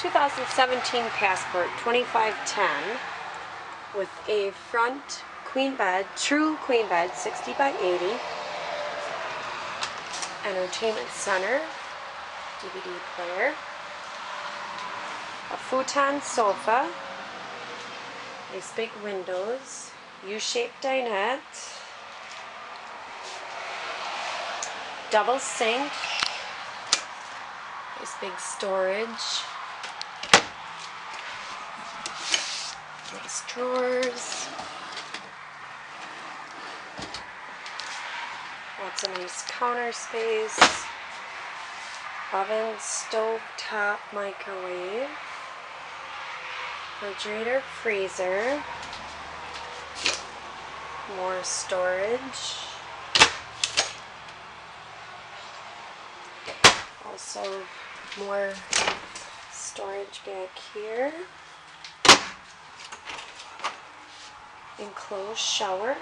2017 Passport 2510 with a front queen bed, true queen bed, 60 by 80. Entertainment center, DVD player. A futon sofa. Nice big windows. U-shaped dinette. Double sink. Nice big storage. Nice drawers. Lots of nice counter space. Oven, stove top, microwave. Refrigerator, freezer. More storage. Also more storage back here. Enclosed shower.